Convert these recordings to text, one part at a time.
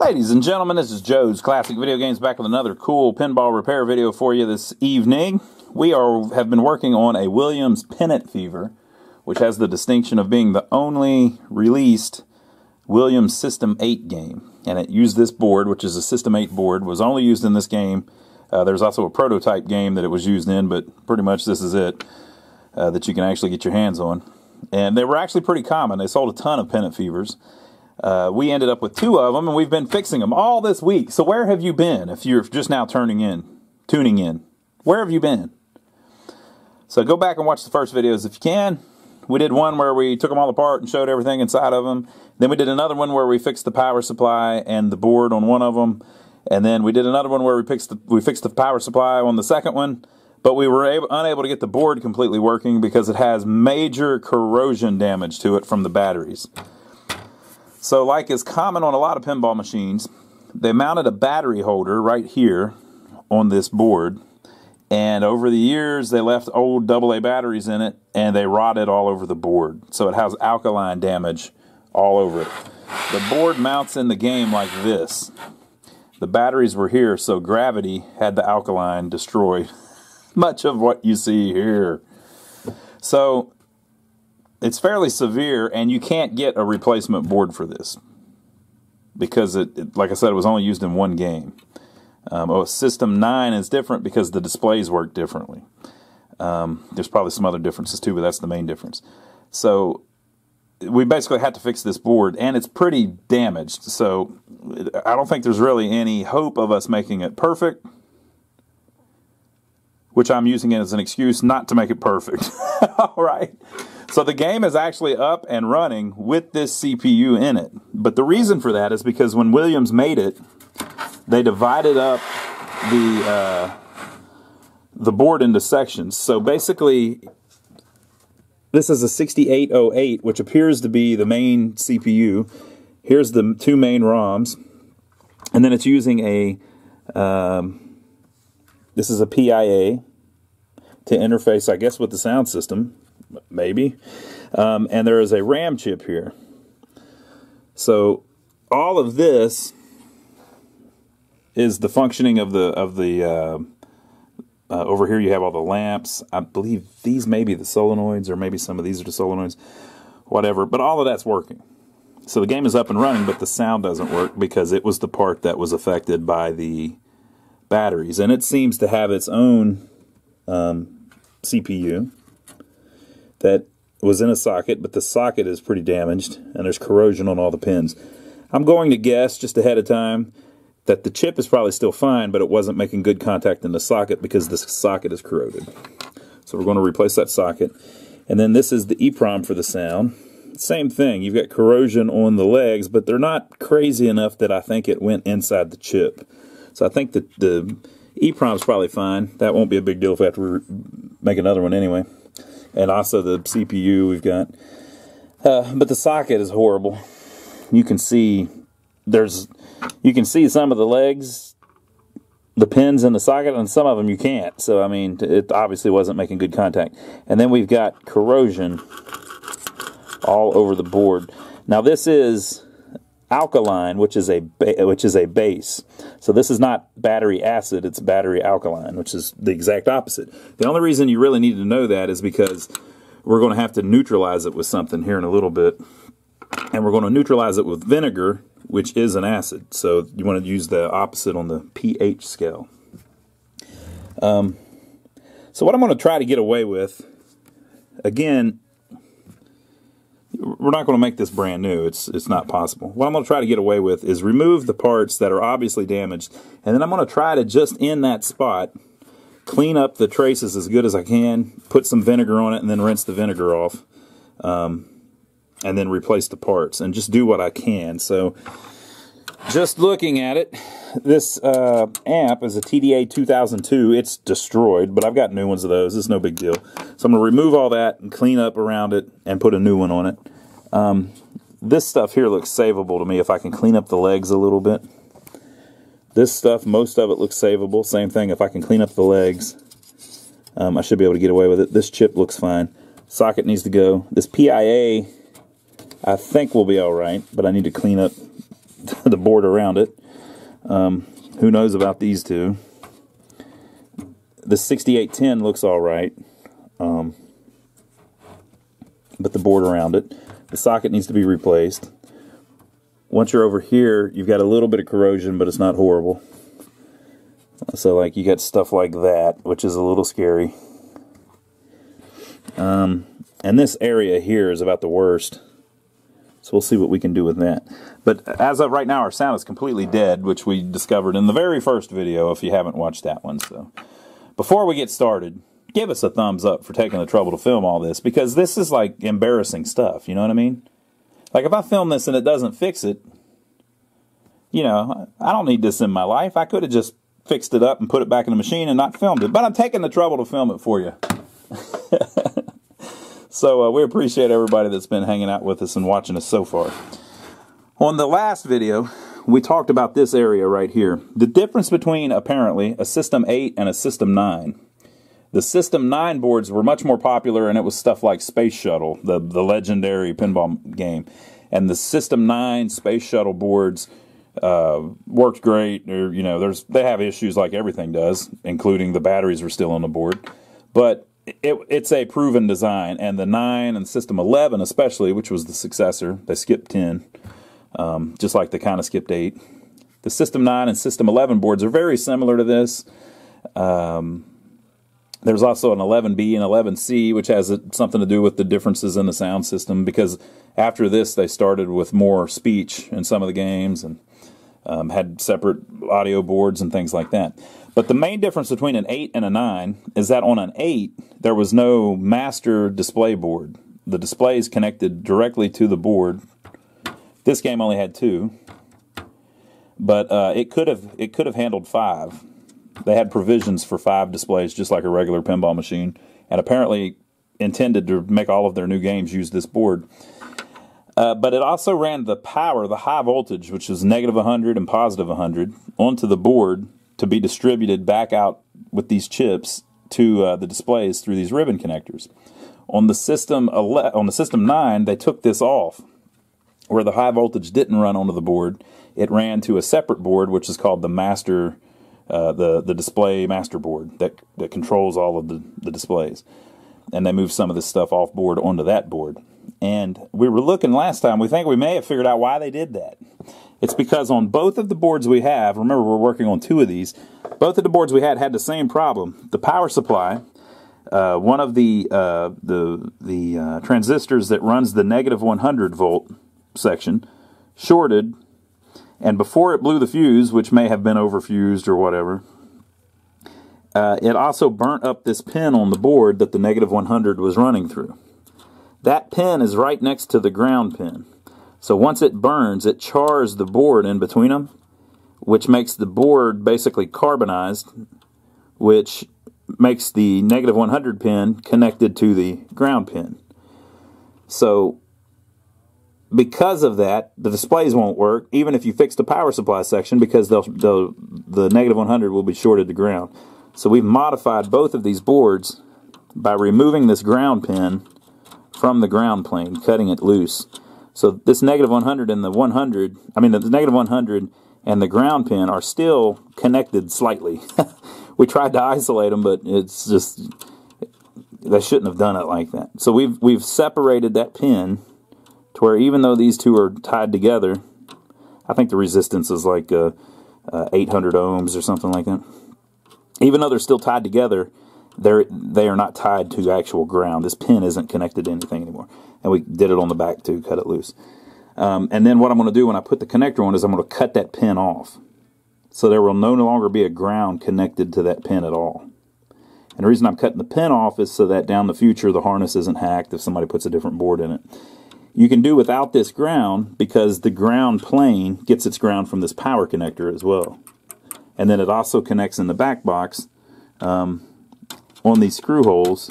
Ladies and gentlemen, this is Joe's Classic Video Games back with another cool pinball repair video for you this evening. We are have been working on a Williams Pennant Fever, which has the distinction of being the only released Williams System 8 game. And it used this board, which is a System 8 board, was only used in this game. Uh, there's also a prototype game that it was used in, but pretty much this is it uh, that you can actually get your hands on. And they were actually pretty common. They sold a ton of Pennant Fevers. Uh, we ended up with two of them, and we've been fixing them all this week. So where have you been? If you're just now turning in, tuning in, where have you been? So go back and watch the first videos if you can. We did one where we took them all apart and showed everything inside of them. Then we did another one where we fixed the power supply and the board on one of them. And then we did another one where we fixed the, we fixed the power supply on the second one. But we were able, unable to get the board completely working because it has major corrosion damage to it from the batteries. So, like is common on a lot of pinball machines, they mounted a battery holder right here on this board. And over the years, they left old AA batteries in it and they rotted all over the board. So it has alkaline damage all over it. The board mounts in the game like this. The batteries were here, so gravity had the alkaline destroy much of what you see here. So it's fairly severe, and you can't get a replacement board for this because it, it like I said, it was only used in one game. Um, oh, System 9 is different because the displays work differently. Um, there's probably some other differences too, but that's the main difference. So we basically had to fix this board, and it's pretty damaged. So I don't think there's really any hope of us making it perfect, which I'm using it as an excuse not to make it perfect. All right. So the game is actually up and running with this CPU in it. But the reason for that is because when Williams made it, they divided up the uh, the board into sections. So basically, this is a 6808, which appears to be the main CPU. Here's the two main ROMs, and then it's using a um, this is a PIA to interface, I guess, with the sound system maybe. Um, and there is a RAM chip here. So all of this is the functioning of the of the uh, uh, over here you have all the lamps. I believe these may be the solenoids, or maybe some of these are the solenoids, whatever. But all of that's working. So the game is up and running, but the sound doesn't work because it was the part that was affected by the batteries, and it seems to have its own um, CPU that was in a socket, but the socket is pretty damaged and there's corrosion on all the pins. I'm going to guess just ahead of time that the chip is probably still fine, but it wasn't making good contact in the socket because the socket is corroded. So we're going to replace that socket. And then this is the EEPROM for the sound. Same thing, you've got corrosion on the legs, but they're not crazy enough that I think it went inside the chip. So I think that the EEPROM is probably fine. That won't be a big deal if we have to make another one anyway and also the CPU we've got. Uh, but the socket is horrible. You can see there's you can see some of the legs, the pins in the socket, and some of them you can't. So I mean, it obviously wasn't making good contact. And then we've got corrosion all over the board. Now this is alkaline, which is a which is a base. So this is not battery acid; it's battery alkaline, which is the exact opposite. The only reason you really need to know that is because we're going to have to neutralize it with something here in a little bit, and we're going to neutralize it with vinegar, which is an acid. So you want to use the opposite on the pH scale. Um, so what I'm going to try to get away with, again, we're not going to make this brand new. It's it's not possible. What I'm going to try to get away with is remove the parts that are obviously damaged, and then I'm going to try to just in that spot clean up the traces as good as I can, put some vinegar on it, and then rinse the vinegar off, um, and then replace the parts, and just do what I can. So, just looking at it, this uh, amp is a TDA 2002. It's destroyed, but I've got new ones of those. It's no big deal. So I'm going to remove all that and clean up around it and put a new one on it. Um, this stuff here looks savable to me if I can clean up the legs a little bit. This stuff, most of it looks savable. Same thing, if I can clean up the legs, um, I should be able to get away with it. This chip looks fine. Socket needs to go. This PIA, I think will be all right, but I need to clean up the board around it. Um, who knows about these two? The 6810 looks all right, um, but the board around it. The socket needs to be replaced. Once you're over here, you've got a little bit of corrosion, but it's not horrible. So, like, you got stuff like that, which is a little scary. Um, and this area here is about the worst. So we'll see what we can do with that. But as of right now, our sound is completely dead, which we discovered in the very first video if you haven't watched that one. So before we get started, give us a thumbs up for taking the trouble to film all this because this is like embarrassing stuff. You know what I mean? Like if I film this and it doesn't fix it, you know, I don't need this in my life. I could have just fixed it up and put it back in the machine and not filmed it. But I'm taking the trouble to film it for you. So uh, we appreciate everybody that's been hanging out with us and watching us so far. On the last video, we talked about this area right here. The difference between, apparently, a System 8 and a System 9. The System 9 boards were much more popular, and it was stuff like Space Shuttle, the, the legendary pinball game. And the System 9 Space Shuttle boards uh, worked great. Or, you know, there's they have issues like everything does, including the batteries were still on the board. But it, it's a proven design, and the 9 and System 11 especially, which was the successor, they skipped 10, um, just like the kind of skipped 8. The System 9 and System 11 boards are very similar to this. Um, there's also an 11B and 11C, which has something to do with the differences in the sound system, because after this they started with more speech in some of the games and um, had separate audio boards and things like that. But the main difference between an 8 and a 9 is that on an 8, there was no master display board. The display is connected directly to the board. This game only had two, but uh, it could have it could have handled five. They had provisions for five displays, just like a regular pinball machine, and apparently intended to make all of their new games use this board. Uh, but it also ran the power, the high voltage, which is negative 100 and positive 100, onto the board to be distributed back out with these chips to uh, the displays through these ribbon connectors. On the system on the system 9, they took this off. Where the high voltage didn't run onto the board, it ran to a separate board which is called the master uh, the the display master board that that controls all of the, the displays. And they moved some of this stuff off board onto that board. And we were looking last time, we think we may have figured out why they did that. It's because on both of the boards we have, remember we're working on two of these, both of the boards we had had the same problem. The power supply, uh, one of the uh, the the uh, transistors that runs the negative 100 volt section shorted, and before it blew the fuse, which may have been overfused or whatever, uh, it also burnt up this pin on the board that the negative 100 was running through. That pin is right next to the ground pin. So once it burns, it chars the board in between them, which makes the board basically carbonized, which makes the negative 100 pin connected to the ground pin. So because of that, the displays won't work, even if you fix the power supply section, because they'll, they'll, the negative 100 will be shorted to ground. So we've modified both of these boards by removing this ground pin from the ground plane, cutting it loose. So this negative 100 and the 100, I mean the negative 100 and the ground pin are still connected slightly. we tried to isolate them, but it's just they shouldn't have done it like that. So we've we've separated that pin to where even though these two are tied together, I think the resistance is like uh, uh, 800 ohms or something like that. Even though they're still tied together, they're they are not tied to actual ground. This pin isn't connected to anything anymore and we did it on the back to cut it loose. Um, and then what I'm going to do when I put the connector on is I'm going to cut that pin off. So there will no longer be a ground connected to that pin at all. And the reason I'm cutting the pin off is so that down the future the harness isn't hacked if somebody puts a different board in it. You can do without this ground because the ground plane gets its ground from this power connector as well. And then it also connects in the back box um, on these screw holes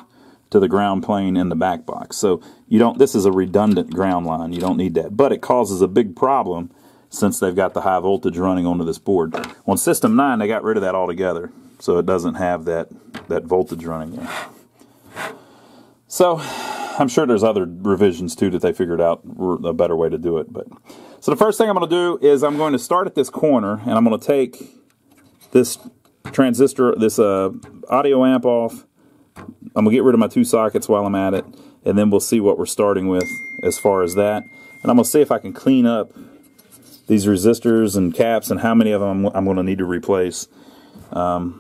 to the ground plane in the back box. So you don't. This is a redundant ground line. You don't need that, but it causes a big problem since they've got the high voltage running onto this board. On System 9, they got rid of that altogether, so it doesn't have that that voltage running there. So I'm sure there's other revisions too that they figured out a better way to do it. But So the first thing I'm going to do is I'm going to start at this corner and I'm going to take this transistor, this uh, audio amp off. I'm going to get rid of my two sockets while I'm at it and then we'll see what we're starting with as far as that. And I'm going to see if I can clean up these resistors and caps and how many of them I'm, going to need to replace. Um,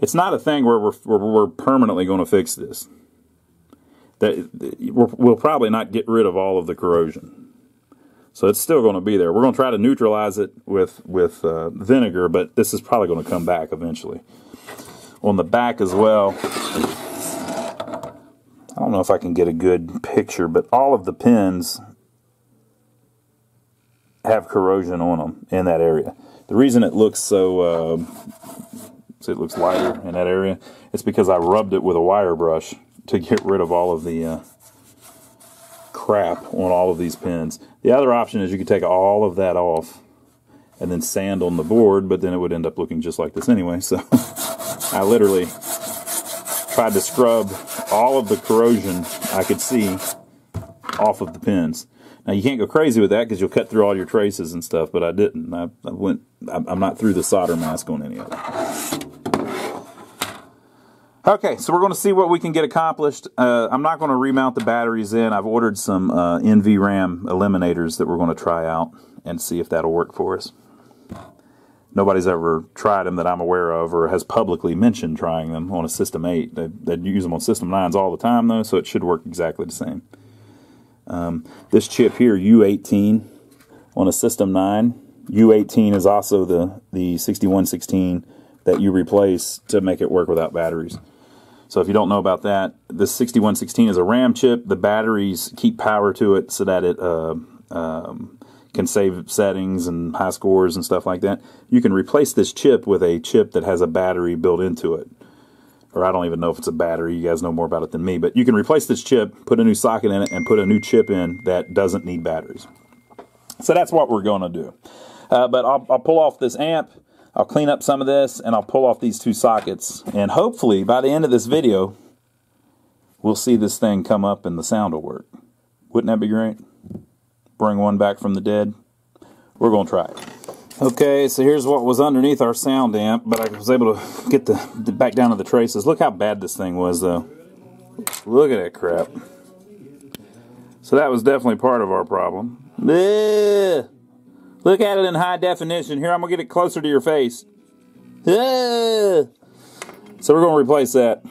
it's not a thing where we're, where we're permanently going to fix this. We'll probably not get rid of all of the corrosion. So it's still going to be there. We're going to try to neutralize it with, with uh, vinegar, but this is probably going to come back eventually. On the back as well, I don't know if I can get a good picture, but all of the pins have corrosion on them in that area. The reason it looks so, uh, it looks lighter in that area, it's because I rubbed it with a wire brush to get rid of all of the uh, crap on all of these pins. The other option is you could take all of that off and then sand on the board, but then it would end up looking just like this anyway. So I literally tried to scrub all of the corrosion I could see off of the pins. Now you can't go crazy with that because you'll cut through all your traces and stuff, but I didn't. I, I went. I'm not through the solder mask on any of it. Okay, so we're going to see what we can get accomplished. Uh, I'm not going to remount the batteries in. I've ordered some uh, NVRAM eliminators that we're going to try out and see if that'll work for us nobody's ever tried them that I'm aware of or has publicly mentioned trying them on a System 8. They, they use them on System 9s all the time, though, so it should work exactly the same. Um, this chip here, U18, on a System 9, U18 is also the, the 6116 that you replace to make it work without batteries. So if you don't know about that, the 6116 is a RAM chip. The batteries keep power to it so that it uh, um, can save settings and high scores and stuff like that. You can replace this chip with a chip that has a battery built into it. Or I don't even know if it's a battery. You guys know more about it than me. But you can replace this chip, put a new socket in it, and put a new chip in that doesn't need batteries. So that's what we're going to do. Uh, but I'll, I'll pull off this amp. I'll clean up some of this, and I'll pull off these two sockets. And hopefully, by the end of this video, we'll see this thing come up and the sound will work. Wouldn't that be great? bring one back from the dead. We're going to try it. Okay, so here's what was underneath our sound amp, but I was able to get the, the back down to the traces. Look how bad this thing was, though. Look at that crap. So that was definitely part of our problem. Look at it in high definition. Here, I'm going to get it closer to your face. Ugh. So we're going to replace that.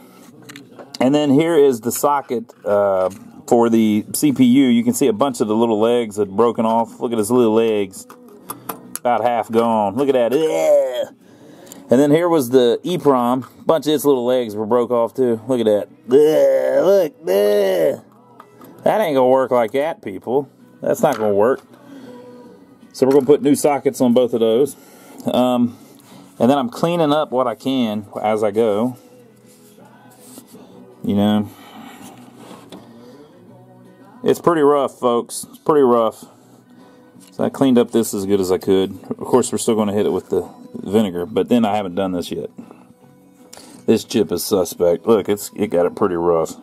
And then here is the socket uh, for the CPU, you can see a bunch of the little legs that broken off. Look at his little legs. About half gone. Look at that. Ugh. And then here was the EEPROM. A bunch of its little legs were broke off too. Look at that. Ugh. Look. Ugh. That ain't going to work like that, people. That's not going to work. So we're going to put new sockets on both of those. Um, and then I'm cleaning up what I can as I go. You know, it's pretty rough, folks. It's pretty rough. So I cleaned up this as good as I could. Of course, we're still going to hit it with the vinegar, but then I haven't done this yet. This chip is suspect. Look, it's it got it pretty rough.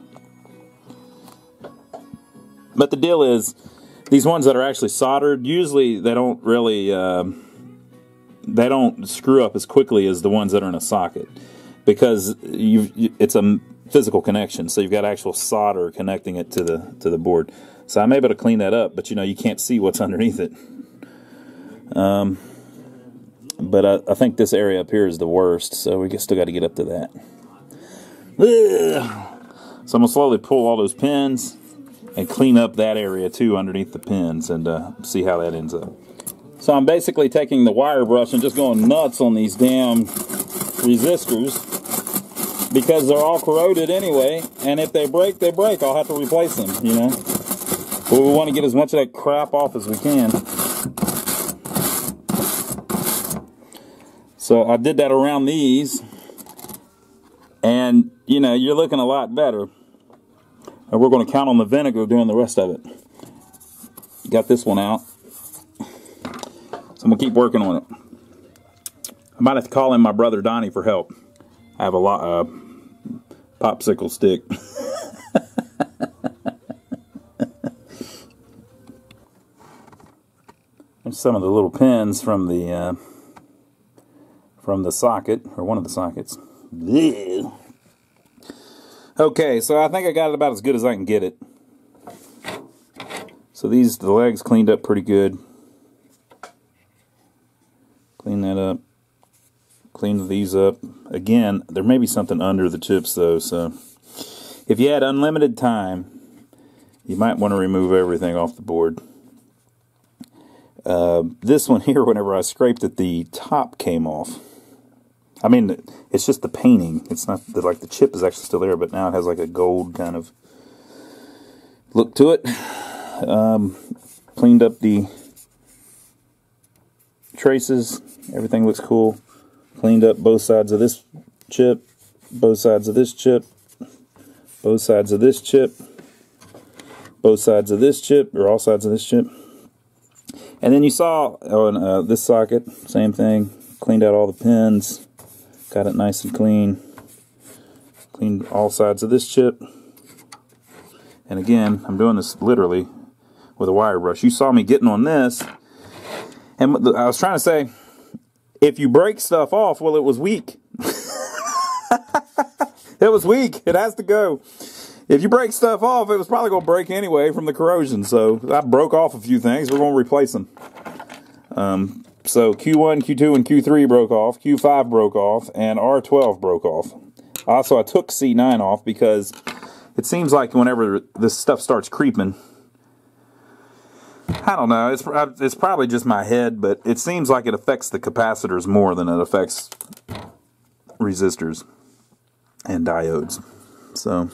But the deal is, these ones that are actually soldered, usually they don't really, uh, they don't screw up as quickly as the ones that are in a socket because you it's a physical connection. So you've got actual solder connecting it to the to the board. So I'm able to clean that up, but you know you can't see what's underneath it. Um, but I, I think this area up here is the worst, so we still got to get up to that. Ugh. So I'm gonna slowly pull all those pins and clean up that area too underneath the pins and uh, see how that ends up. So I'm basically taking the wire brush and just going nuts on these damn resistors because they're all corroded anyway. And if they break, they break. I'll have to replace them, you know. But we want to get as much of that crap off as we can. So I did that around these. And, you know, you're looking a lot better. And we're going to count on the vinegar doing the rest of it. Got this one out. So I'm going to keep working on it. I might have to call in my brother Donnie for help. I have a lot uh, popsicle stick. And some of the little pins from the uh, from the socket or one of the sockets. Okay, so I think I got it about as good as I can get it. So these the legs cleaned up pretty good. Clean that up. Clean these up. Again, there may be something under the chips though, so if you had unlimited time, you might want to remove everything off the board. Uh, this one here, whenever I scraped it, the top came off. I mean, it's just the painting. It's not the, like the chip is actually still there, but now it has like a gold kind of look to it. Um, cleaned up the traces. Everything looks cool. Cleaned up both sides of this chip, both sides of this chip, both sides of this chip, both sides of this chip, or all sides of this chip. And then you saw on uh, this socket, same thing. Cleaned out all the pins, got it nice and clean. Cleaned all sides of this chip. And again, I'm doing this literally with a wire brush. You saw me getting on this, and I was trying to say, if you break stuff off, well, it was weak. it was weak. It has to go. If you break stuff off, it was probably going to break anyway from the corrosion. So I broke off a few things. We're going to replace them. Um, so Q1, Q2, and Q3 broke off. Q5 broke off, and R12 broke off. Uh, also, I took C9 off because it seems like whenever this stuff starts creeping, I don't know. It's it's probably just my head, but it seems like it affects the capacitors more than it affects resistors and diodes. So,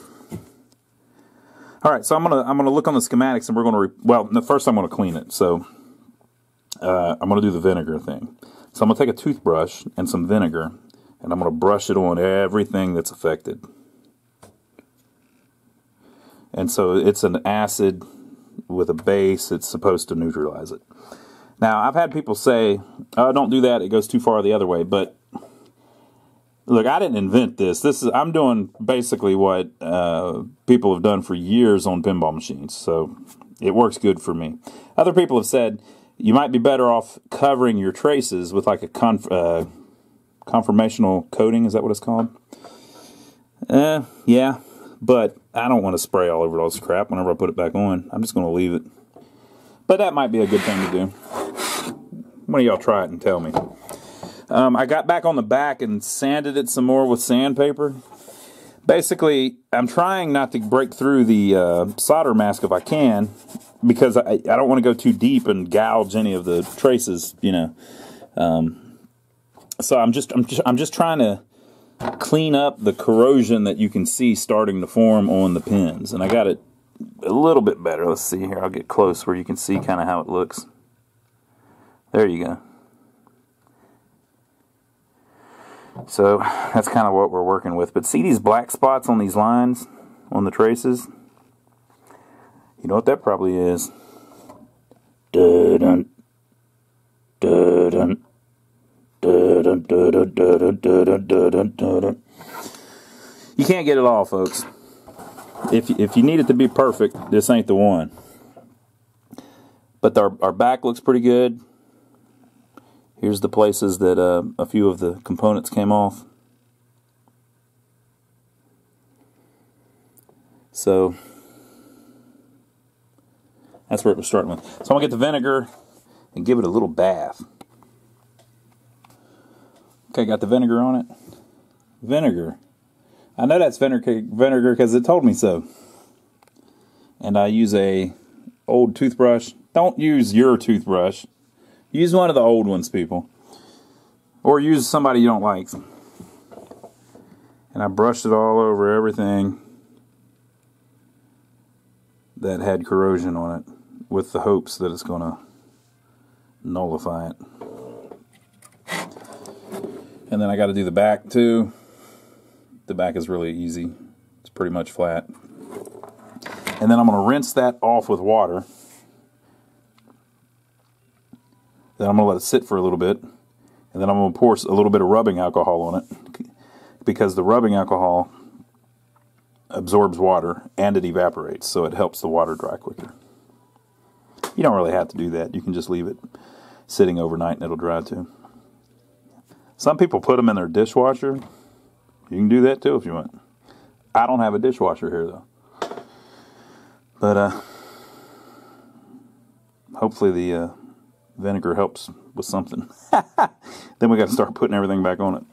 all right. So I'm gonna I'm gonna look on the schematics, and we're gonna well, the first I'm gonna clean it. So uh, I'm gonna do the vinegar thing. So I'm gonna take a toothbrush and some vinegar, and I'm gonna brush it on everything that's affected. And so it's an acid with a base, it's supposed to neutralize it. Now, I've had people say, oh, don't do that, it goes too far the other way. But look, I didn't invent this. This is I'm doing basically what uh, people have done for years on pinball machines. So it works good for me. Other people have said you might be better off covering your traces with like a conf- uh, conformational coating. Is that what it's called? Uh, yeah, but I don't want to spray all over all this crap whenever I put it back on. I'm just going to leave it. But that might be a good thing to do. One of y'all try it and tell me. Um, I got back on the back and sanded it some more with sandpaper. Basically, I'm trying not to break through the uh, solder mask if I can, because I, I don't want to go too deep and gouge any of the traces, you know. Um, so I'm just I'm just I'm just trying to clean up the corrosion that you can see starting to form on the pins. And I got it a little bit better. Let's see here. I'll get close where you can see kind of how it looks. There you go. So that's kind of what we're working with. But see these black spots on these lines, on the traces? You know what that probably is? You can't get it all, folks. If if you need it to be perfect, this ain't the one. But our our back looks pretty good. Here's the places that uh, a few of the components came off. So that's where it was starting with. So I'm gonna get the vinegar and give it a little bath. Okay, got the vinegar on it. Vinegar. I know that's vinegar vinegar because it told me so. And I use a old toothbrush. Don't use your toothbrush. Use one of the old ones, people. Or use somebody you don't like. And I brushed it all over everything that had corrosion on it with the hopes that it's going to nullify it. And then I got to do the back too. The back is really easy. It's pretty much flat. And then I'm going to rinse that off with water. Then I'm going to let it sit for a little bit. And then I'm going to pour a little bit of rubbing alcohol on it. Because the rubbing alcohol absorbs water and it evaporates. So it helps the water dry quicker. You don't really have to do that. You can just leave it sitting overnight and it'll dry too. Some people put them in their dishwasher. You can do that too if you want. I don't have a dishwasher here though. But uh, hopefully the uh, vinegar helps with something. then we got to start putting everything back on it.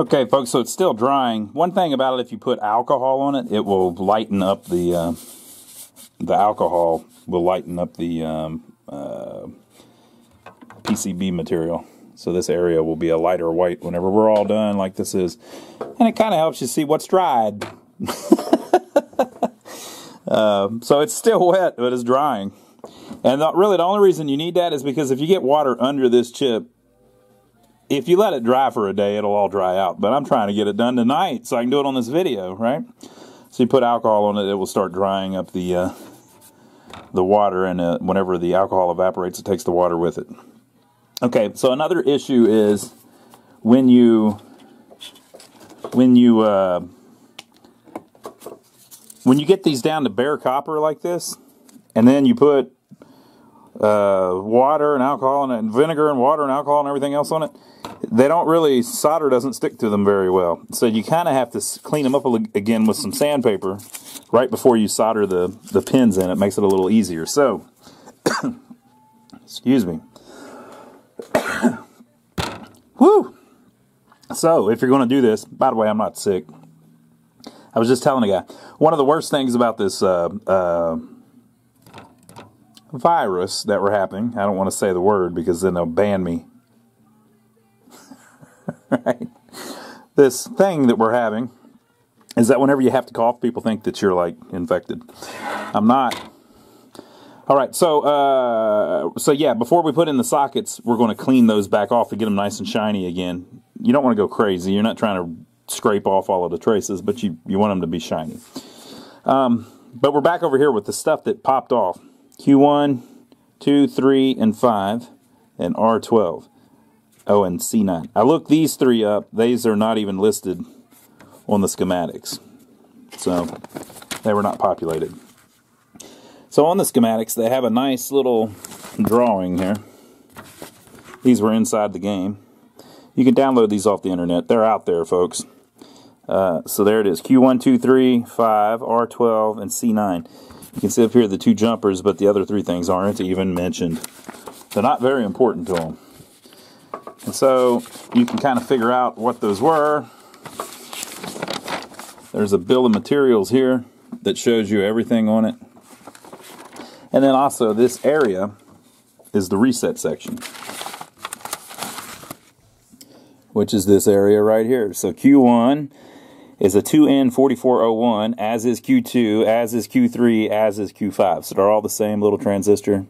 Okay, folks, so it's still drying. One thing about it, if you put alcohol on it, it will lighten up the uh, the alcohol will lighten up the um, uh, PCB material. So this area will be a lighter white whenever we're all done, like this is, and it kind of helps you see what's dried. Um, so it's still wet, but it's drying. And the, really, the only reason you need that is because if you get water under this chip, if you let it dry for a day, it'll all dry out. But I'm trying to get it done tonight so I can do it on this video, right? So you put alcohol on it, it will start drying up the uh, the water, and uh, whenever the alcohol evaporates, it takes the water with it. Okay, so another issue is when you when you uh, when you get these down to bare copper like this, and then you put uh, water and alcohol and vinegar and water and alcohol and everything else on it, they don't really solder doesn't stick to them very well. So you kind of have to clean them up again with some sandpaper right before you solder the the pins in. It makes it a little easier. So, excuse me. Woo. So if you're going to do this, by the way, I'm not sick. I was just telling a guy one of the worst things about this uh, uh, virus that we're having. I don't want to say the word because then they'll ban me. Right? This thing that we're having is that whenever you have to cough, people think that you're like infected. I'm not. All right, so uh, so yeah, before we put in the sockets, we're going to clean those back off to get them nice and shiny again. You don't want to go crazy. You're not trying to scrape off all of the traces, but you, you want them to be shiny. Um, but we're back over here with the stuff that popped off. Q1, 2, 3, and 5, and R12. Oh, and C9. I looked these three up. These are not even listed on the schematics. So, they were not populated. So on the schematics, they have a nice little drawing here. These were inside the game. You can download these off the internet. They're out there, folks. Uh, so there it is, Q1, 2, 3, 5, R12, and C9. You can see up here the two jumpers, but the other three things aren't even mentioned. They're not very important to them. And so you can kind of figure out what those were. There's a bill of materials here that shows you everything on it. And then also this area is the reset section. Which is this area right here. So Q1 is a 2N4401, as is Q2, as is Q3, as is Q5. So they're all the same little transistor.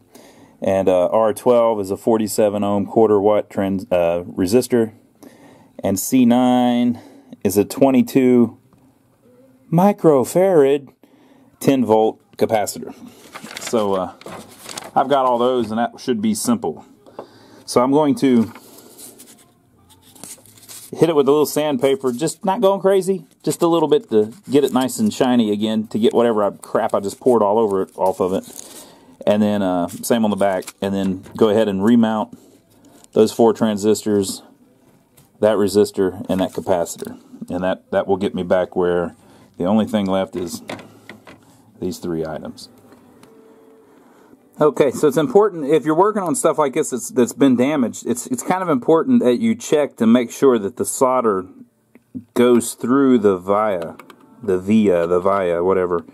And uh, R12 is a 47 ohm quarter watt trans, uh, resistor. And C9 is a 22 microfarad 10 volt capacitor. So uh, I've got all those, and that should be simple. So I'm going to hit it with a little sandpaper, just not going crazy, just a little bit to get it nice and shiny again, to get whatever crap I just poured all over it off of it. And then uh, same on the back, and then go ahead and remount those four transistors, that resistor, and that capacitor. And that, that will get me back where the only thing left is these three items. Okay, so it's important if you're working on stuff like this that's, that's been damaged. It's it's kind of important that you check to make sure that the solder goes through the via, the via, the via, whatever.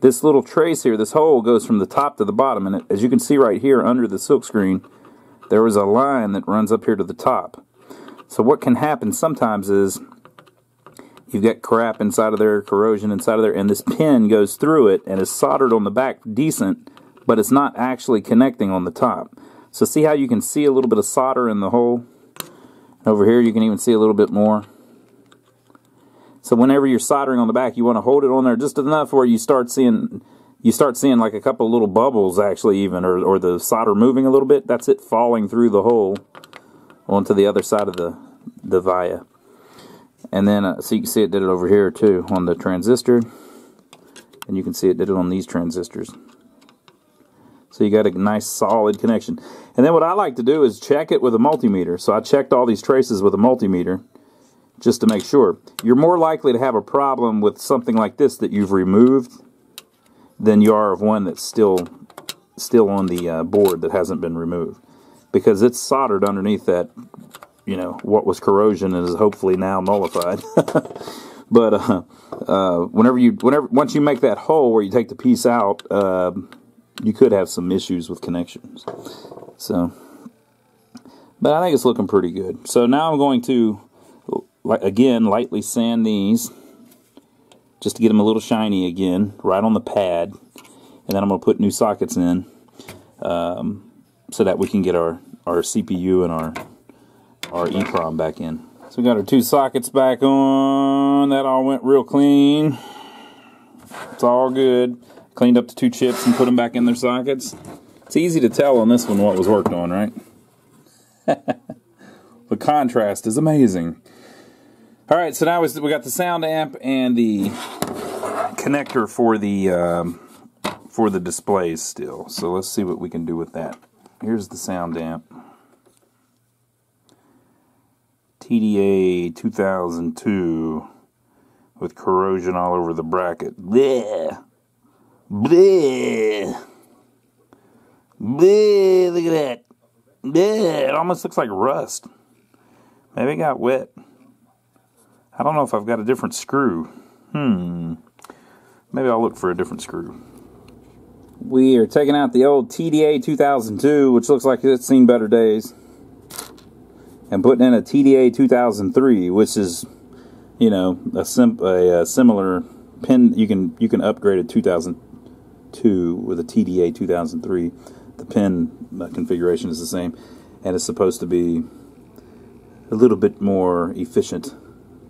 This little trace here, this hole goes from the top to the bottom, and as you can see right here under the silkscreen, there is a line that runs up here to the top. So what can happen sometimes is you've got crap inside of there, corrosion inside of there, and this pin goes through it and is soldered on the back decent but it's not actually connecting on the top. So see how you can see a little bit of solder in the hole? Over here you can even see a little bit more. So whenever you're soldering on the back, you want to hold it on there just enough where you start seeing you start seeing like a couple little bubbles actually even or, or the solder moving a little bit. That's it falling through the hole onto the other side of the, the via. And then, uh, so you can see it did it over here too on the transistor. And you can see it did it on these transistors. So you got a nice solid connection. And then what I like to do is check it with a multimeter. So I checked all these traces with a multimeter just to make sure. You're more likely to have a problem with something like this that you've removed than you are of one that's still still on the uh, board that hasn't been removed. Because it's soldered underneath that you know what was corrosion and is hopefully now nullified. But uh, uh, whenever you whenever once you make that hole where you take the piece out uh, you could have some issues with connections. So but I think it's looking pretty good. So now I'm going to again lightly sand these just to get them a little shiny again right on the pad and then I'm going to put new sockets in um, so that we can get our, our CPU and our, our EEPROM back in. So we got our two sockets back on. That all went real clean. It's all good. Cleaned up the two chips and put them back in their sockets. It's easy to tell on this one what was worked on, right? the contrast is amazing. All right, so now we got the sound amp and the connector for the um, for the displays still. So let's see what we can do with that. Here's the sound amp. TDA 2002 with corrosion all over the bracket. Bleh. Bleh. Bleh. Look at that. Bleh. It almost looks like rust. Maybe it got wet. I don't know if I've got a different screw. Hmm. Maybe I'll look for a different screw. We are taking out the old TDA 2002, which looks like it's seen better days, and putting in a TDA 2003, which is, you know, a, sim a, a similar pin. You can you can upgrade a 2002 with a TDA 2003. The pin configuration is the same, and it's supposed to be a little bit more efficient.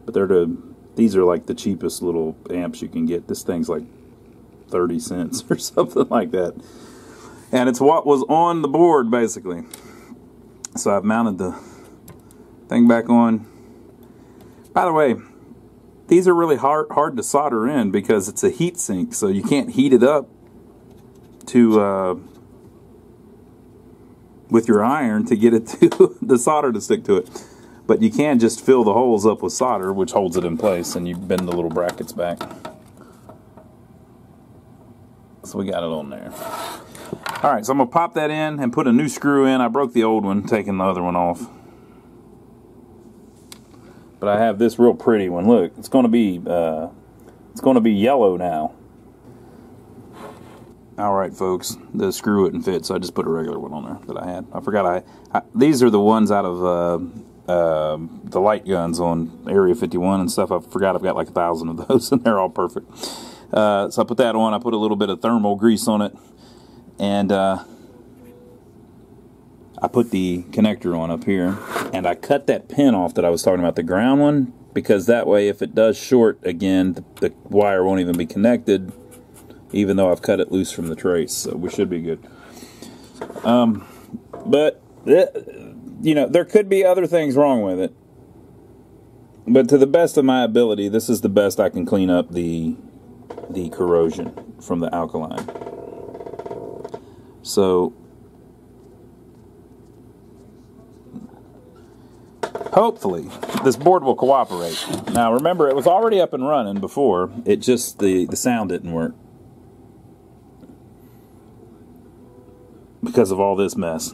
But they're the these are like the cheapest little amps you can get. This thing's like 30 cents or something like that. And it's what was on the board basically. So I've mounted the thing back on. By the way, these are really hard hard to solder in because it's a heat sink, so you can't heat it up to uh, with your iron to get it to the solder to stick to it. But you can just fill the holes up with solder, which holds it in place, and you bend the little brackets back. So we got it on there. All right, so I'm gonna pop that in and put a new screw in. I broke the old one, taking the other one off. But I have this real pretty one. Look, it's gonna be uh, it's gonna be yellow now. All right, folks, the screw wouldn't fit, so I just put a regular one on there that I had. I forgot I, I these are the ones out of uh, uh, the light guns on Area 51 and stuff. I forgot I've got like a thousand of those, and they're all perfect. Uh, so I put that on. I put a little bit of thermal grease on it, and uh, I put the connector on up here, and I cut that pin off that I was talking about, the ground one, because that way, if it does short again, the, the wire won't even be connected, even though I've cut it loose from the trace. So we should be good. Um, but it, you know, there could be other things wrong with it. But to the best of my ability, this is the best I can clean up the the corrosion from the alkaline. So hopefully this board will cooperate. Now remember it was already up and running before, it just the, the sound didn't work. Because of all this mess.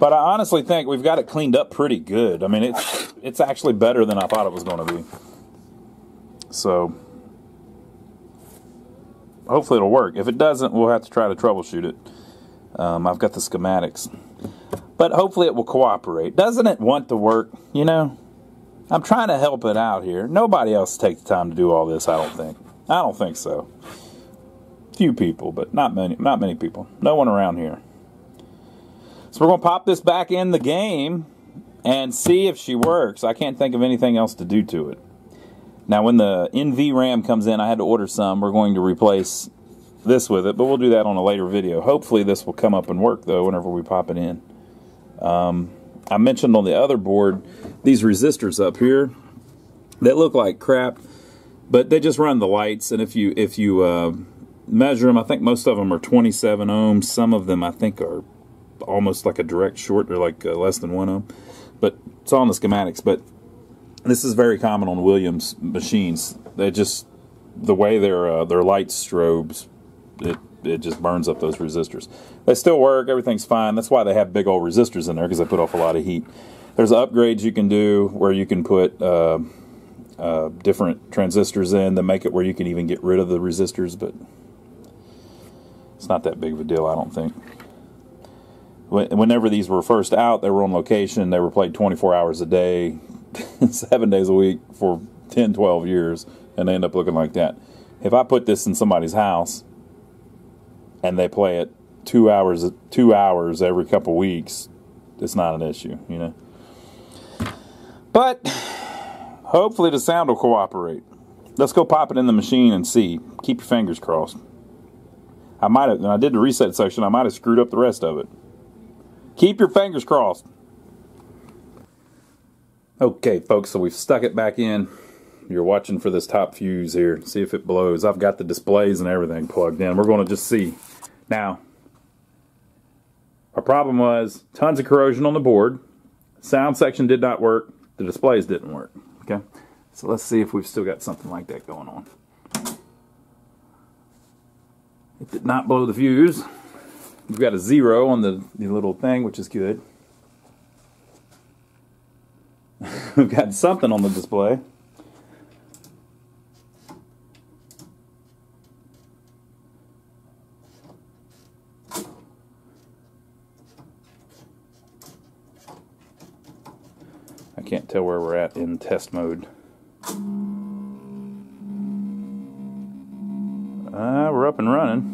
But I honestly think we've got it cleaned up pretty good. I mean it's it's actually better than I thought it was going to be. So hopefully it'll work. If it doesn't, we'll have to try to troubleshoot it. Um, I've got the schematics. But hopefully it will cooperate. Doesn't it want to work? You know? I'm trying to help it out here. Nobody else takes the time to do all this, I don't think. I don't think so. Few people, but not many not many people. No one around here. So we're gonna pop this back in the game and see if she works. I can't think of anything else to do to it. Now, when the NVRAM comes in, I had to order some. We're going to replace this with it, but we'll do that on a later video. Hopefully, this will come up and work, though, whenever we pop it in. Um, I mentioned on the other board these resistors up here that look like crap, but they just run the lights, and if you if you uh, measure them. I think most of them are 27 ohms. Some of them I think are almost like a direct short. They're like uh, less than one ohm. But it's all in the schematics. But this is very common on Williams machines. They just the way their uh, their light strobes, it it just burns up those resistors. They still work. Everything's fine. That's why they have big old resistors in there because they put off a lot of heat. There's upgrades you can do where you can put uh, uh, different transistors in that make it where you can even get rid of the resistors, but it's not that big of a deal, I don't think. Whenever these were first out, they were on location. They were played 24 hours a day, seven days a week for 10, 12 years, and they end up looking like that. If I put this in somebody's house and they play it two hours, two hours every couple weeks, it's not an issue, you know. But hopefully the sound will cooperate. Let's go pop it in the machine and see. Keep your fingers crossed. I might have, when I did the reset section, I might have screwed up the rest of it. Keep your fingers crossed. Okay, folks, so we've stuck it back in. You're watching for this top fuse here. See if it blows. I've got the displays and everything plugged in. We're going to just see. Now, our problem was tons of corrosion on the board. Sound section did not work. The displays didn't work. Okay, so let's see if we've still got something like that going on. It did not blow the fuse. We've got a zero on the, the little thing, which is good. We've got something on the display. I can't tell where we're at in test mode. Uh, we're up and running.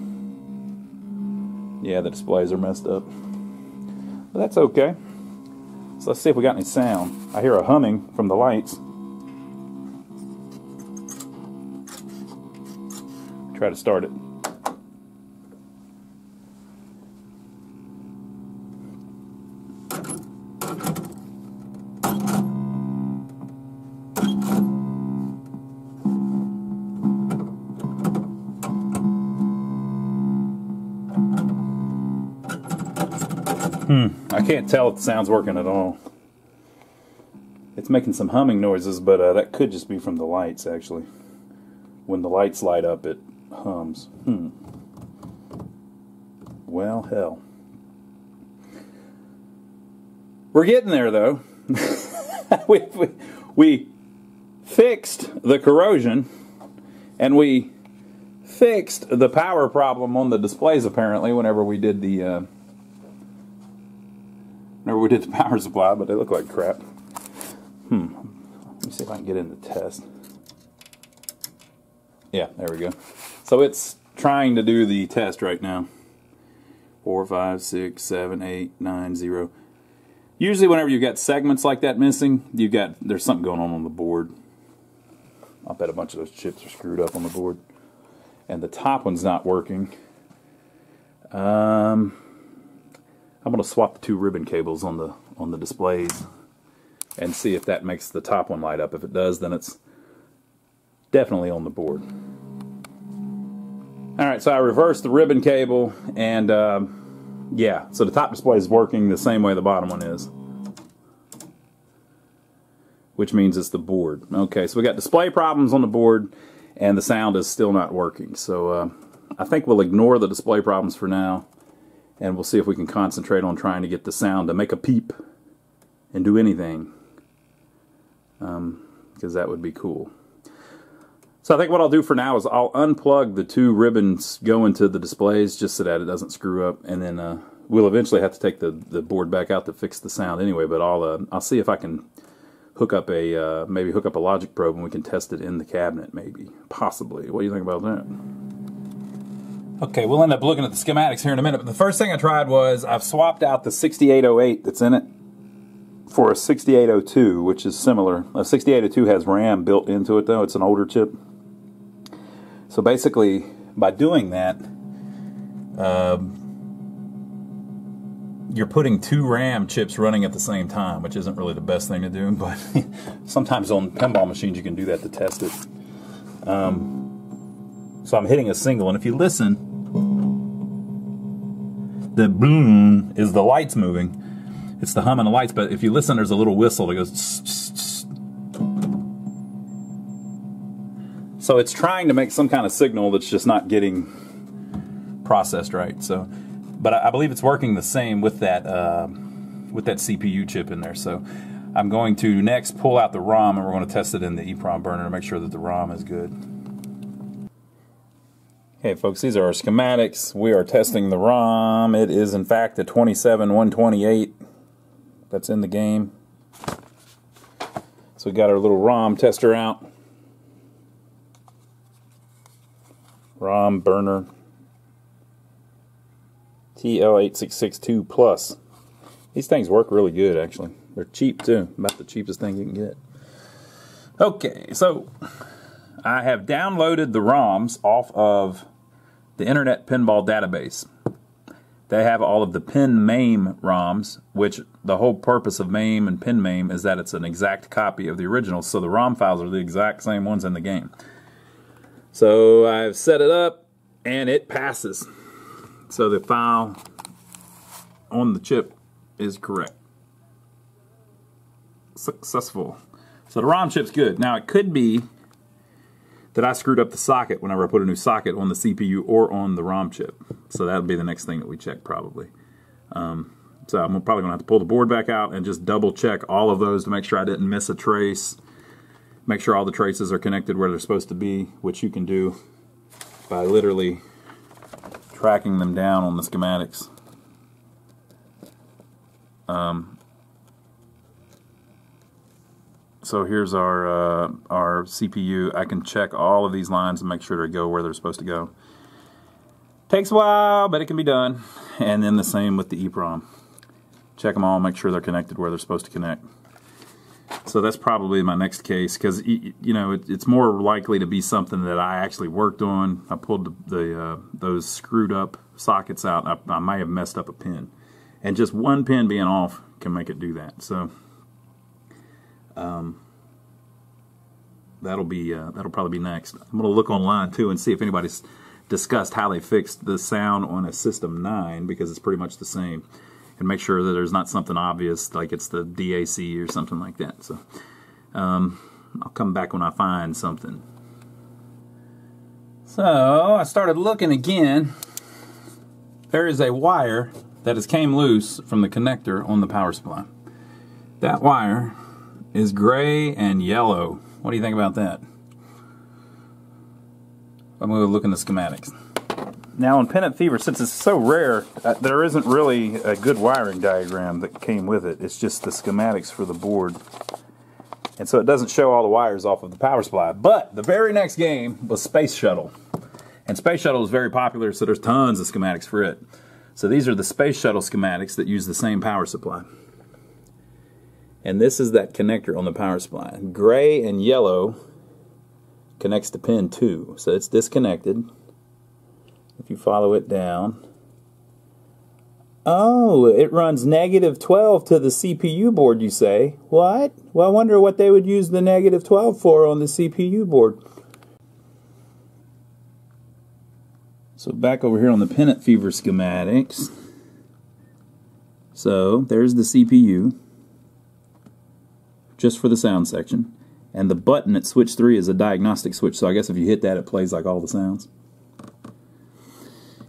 Yeah, the displays are messed up. But that's okay. So let's see if we got any sound. I hear a humming from the lights. Try to start it. Can't tell if the sound's working at all. It's making some humming noises, but uh, that could just be from the lights, actually. When the lights light up, it hums. Hmm. Well, hell. We're getting there, though. we, we, we fixed the corrosion, and we fixed the power problem on the displays, apparently, whenever we did the... Uh, We did the power supply, but they look like crap. Hmm. Let me see if I can get in the test. Yeah, there we go. So it's trying to do the test right now. Four, five, six, seven, eight, nine, zero. Usually whenever you've got segments like that missing, you've got, there's something going on on the board. I'll bet a bunch of those chips are screwed up on the board. And the top one's not working. Um, I'm going to swap the two ribbon cables on the on the displays and see if that makes the top one light up. If it does, then it's definitely on the board. All right, so I reversed the ribbon cable, and uh, yeah, so the top display is working the same way the bottom one is, which means it's the board. Okay, so we got display problems on the board, and the sound is still not working. So uh, I think we'll ignore the display problems for now and we'll see if we can concentrate on trying to get the sound to make a peep and do anything because um, that would be cool. So I think what I'll do for now is I'll unplug the two ribbons going to the displays just so that it doesn't screw up. And then uh, we'll eventually have to take the, the board back out to fix the sound anyway but I'll, uh, I'll see if I can hook up a uh, maybe hook up a logic probe and we can test it in the cabinet maybe possibly. What do you think about that Okay, we'll end up looking at the schematics here in a minute, but the first thing I tried was I've swapped out the 6808 that's in it for a 6802, which is similar. A 6802 has RAM built into it, though. It's an older chip. So basically, by doing that, uh, you're putting two RAM chips running at the same time, which isn't really the best thing to do, but sometimes on pinball machines you can do that to test it. Um, So I'm hitting a single, and if you listen, the boom is the lights moving. It's the hum and the lights, but if you listen, there's a little whistle that goes. Tss, tss, tss. So it's trying to make some kind of signal that's just not getting processed right. So, but I, I believe it's working the same with that uh, with that CPU chip in there. So I'm going to next pull out the ROM and we're going to test it in the EEPROM burner to make sure that the ROM is good. Okay, folks, these are our schematics. We are testing the ROM. It is, in fact, a 27128 that's in the game. So we got our little ROM tester out. ROM burner TL866II Plus. These things work really good, actually. They're cheap, too. About the cheapest thing you can get. Okay, so I have downloaded the ROMs off of the Internet Pinball Database. They have all of the PinMAME ROMs, which the whole purpose of MAME and PinMAME is that it's an exact copy of the original, so the ROM files are the exact same ones in the game. So I've set it up, and it passes. So the file on the chip is correct. Successful. So the ROM chip's good. Now it could be that I screwed up the socket whenever I put a new socket on the CPU or on the ROM chip. So that'll be the next thing that we check probably. Um, so I'm probably going to have to pull the board back out and just double check all of those to make sure I didn't miss a trace. Make sure all the traces are connected where they're supposed to be, which you can do by literally tracking them down on the schematics. Um, so here's our uh, our CPU. I can check all of these lines and make sure they go where they're supposed to go. Takes a while, but it can be done. And then the same with the EEPROM. Check them all, make sure they're connected where they're supposed to connect. So that's probably my next case because you know it, it's more likely to be something that I actually worked on. I pulled the, the uh, those screwed up sockets out. I, I may have messed up a pin, and just one pin being off can make it do that. So um, that'll be uh, that'll probably be next. I'm gonna look online too and see if anybody's discussed how they fixed the sound on a System 9 because it's pretty much the same and make sure that there's not something obvious like it's the DAC or something like that. So um, I'll come back when I find something. So I started looking again. There is a wire that has came loose from the connector on the power supply. That wire is gray and yellow. What do you think about that? I'm going to look in the schematics. Now in Pennant Fever, since it's so rare, uh, there isn't really a good wiring diagram that came with it. It's just the schematics for the board. And so it doesn't show all the wires off of the power supply. But the very next game was Space Shuttle. And Space Shuttle is very popular, so there's tons of schematics for it. So these are the Space Shuttle schematics that use the same power supply. And this is that connector on the power supply. Gray and yellow connects to pin 2. So it's disconnected if you follow it down. Oh, it runs negative 12 to the CPU board, you say? What? Well, I wonder what they would use the negative 12 for on the CPU board. So back over here on the Pennant Fever schematics. So there's the CPU, just for the sound section. And the button at switch 3 is a diagnostic switch, so I guess if you hit that, it plays like all the sounds.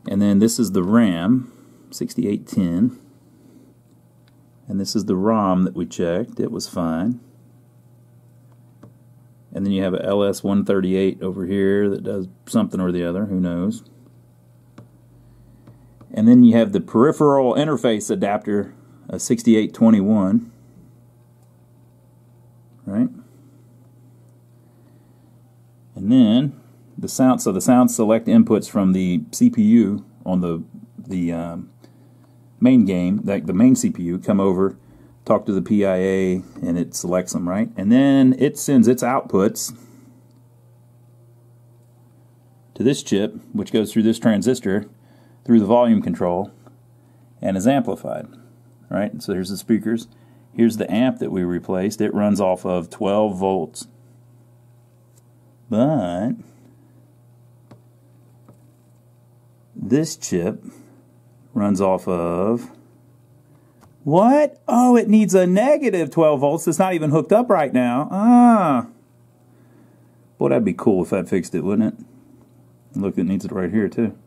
And then this is the RAM, 6810. And this is the ROM that we checked. It was fine. And then you have a LS138 over here that does something or the other, who knows. And then you have the peripheral interface adapter, a 6821. Right? And then the sound so the sound select inputs from the CPU on the the um, main game like the main CPU come over talk to the PIA and it selects them right? And then it sends its outputs to this chip which goes through this transistor through the volume control and is amplified right? So here's the speakers here's the amp that we replaced it runs off of 12 volts but this chip runs off of what? Oh, it needs a negative 12 volts. It's not even hooked up right now. Ah. Boy, that'd be cool if that fixed it, wouldn't it? Look, it needs it right here, too.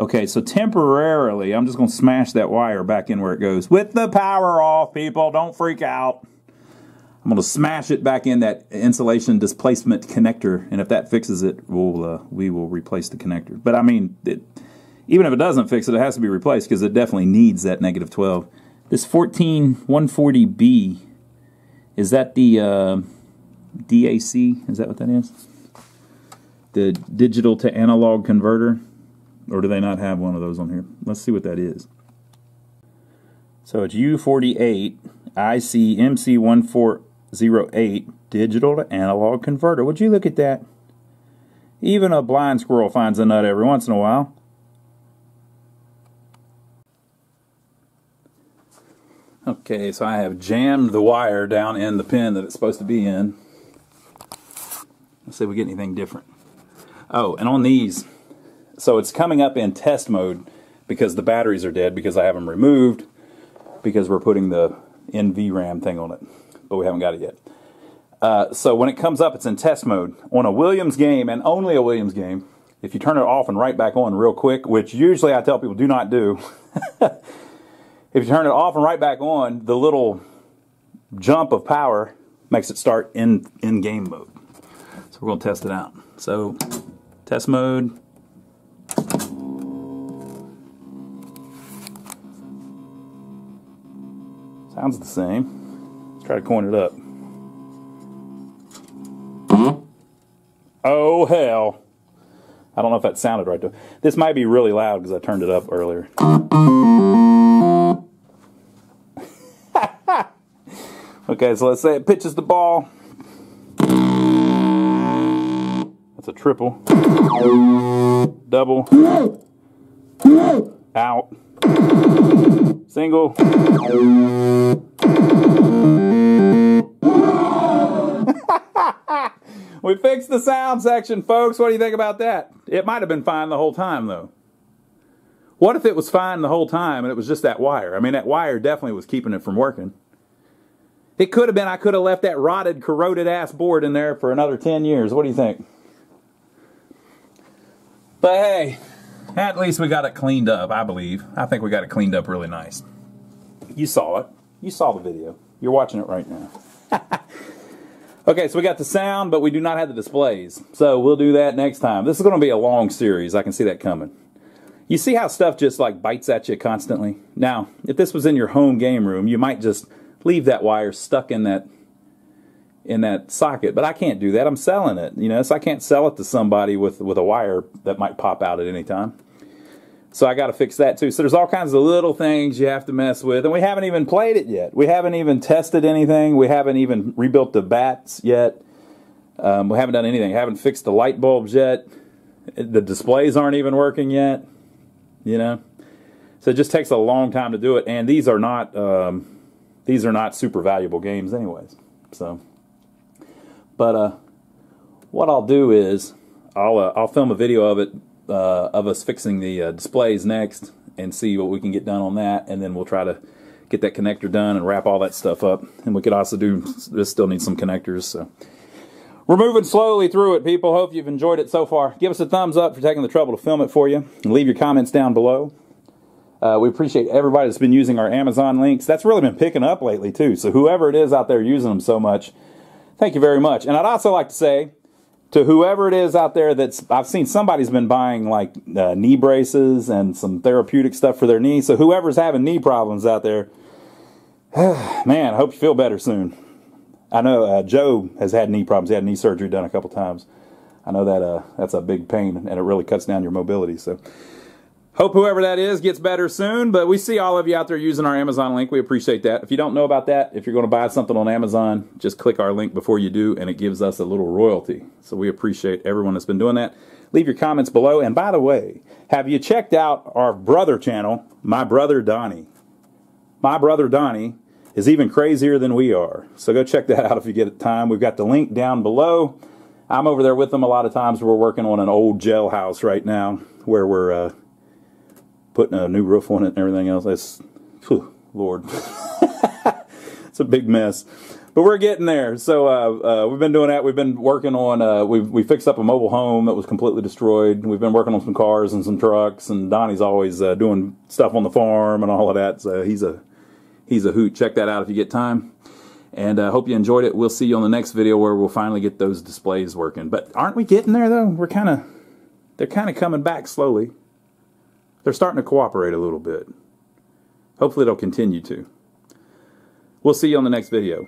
Okay, so temporarily, I'm just going to smash that wire back in where it goes. With the power off, people, don't freak out. I'm going to smash it back in that insulation displacement connector, and if that fixes it, we'll uh, we will replace the connector. But I mean, it, even if it doesn't fix it, it has to be replaced because it definitely needs that negative 12. This 14140B, is that the uh, DAC? Is that what that is? The digital to analog converter? Or do they not have one of those on here? Let's see what that is. So it's U48 IC MC1408 digital to analog converter. Would you look at that? Even a blind squirrel finds a nut every once in a while. Okay, so I have jammed the wire down in the pin that it's supposed to be in. Let's see if we get anything different. Oh, and on these, so it's coming up in test mode because the batteries are dead because I have them removed because we're putting the NVRAM thing on it, but we haven't got it yet. Uh, so when it comes up, it's in test mode. On a Williams game, and only a Williams game, if you turn it off and right back on real quick, which usually I tell people do not do, if you turn it off and right back on, the little jump of power makes it start in, in game mode. So we're going to test it out. So test mode, Sounds the same. Try to coin it up. Mm-hmm. Oh, hell. I don't know if that sounded right, though. This might be really loud because I turned it up earlier. okay, so let's say it pitches the ball. That's a triple. Double. Out. Single. we fixed the sound section, folks. What do you think about that? It might have been fine the whole time, though. What if it was fine the whole time and it was just that wire? I mean, that wire definitely was keeping it from working. It could have been I could have left that rotted, corroded ass board in there for another 10 years. What do you think? But hey, at least we got it cleaned up, I believe. I think we got it cleaned up really nice. You saw it. You saw the video. You're watching it right now. okay, so we got the sound, but we do not have the displays. So we'll do that next time. This is going to be a long series. I can see that coming. You see how stuff just like bites at you constantly? Now, if this was in your home game room, you might just leave that wire stuck in that in that socket, but I can't do that. I'm selling it, you know, so I can't sell it to somebody with, with a wire that might pop out at any time. So I got to fix that too. So there's all kinds of little things you have to mess with, and we haven't even played it yet. We haven't even tested anything. We haven't even rebuilt the bats yet. Um, we haven't done anything. We Haven't fixed the light bulbs yet. The displays aren't even working yet. You know, so it just takes a long time to do it. And these are not um, these are not super valuable games, anyways. So. But uh, what I'll do is I'll uh, I'll film a video of it uh, of us fixing the uh, displays next and see what we can get done on that, and then we'll try to get that connector done and wrap all that stuff up. And we could also do this still needs some connectors. So we're moving slowly through it, people. Hope you've enjoyed it so far. Give us a thumbs up for taking the trouble to film it for you, and leave your comments down below. Uh, we appreciate everybody that's been using our Amazon links. That's really been picking up lately too. So whoever it is out there using them so much Thank you very much. And I'd also like to say to whoever it is out there that's, I've seen somebody's been buying like uh, knee braces and some therapeutic stuff for their knee. So whoever's having knee problems out there, man, I hope you feel better soon. I know uh, Joe has had knee problems. He had knee surgery done a couple times. I know that uh, that's a big pain and it really cuts down your mobility. So Hope whoever that is gets better soon, but we see all of you out there using our Amazon link. We appreciate that. If you don't know about that, if you're going to buy something on Amazon, just click our link before you do, and it gives us a little royalty. So we appreciate everyone that's been doing that. Leave your comments below. And by the way, have you checked out our brother channel, My Brother Donnie? My Brother Donnie is even crazier than we are. So go check that out if you get time. We've got the link down below. I'm over there with them a lot of times. We're working on an old jailhouse right now where we're... Uh, putting a new roof on it and everything else. That's, whew, Lord, it's a big mess. But we're getting there. So uh, uh, we've been doing that. We've been working on. Uh, we we fixed up a mobile home that was completely destroyed. We've been working on some cars and some trucks. And Donnie's always uh, doing stuff on the farm and all of that. So he's a he's a hoot. Check that out if you get time. And I uh, hope you enjoyed it. We'll see you on the next video where we'll finally get those displays working. But aren't we getting there though? We're kind of they're kind of coming back slowly. They're starting to cooperate a little bit. Hopefully they'll continue to. We'll see you on the next video.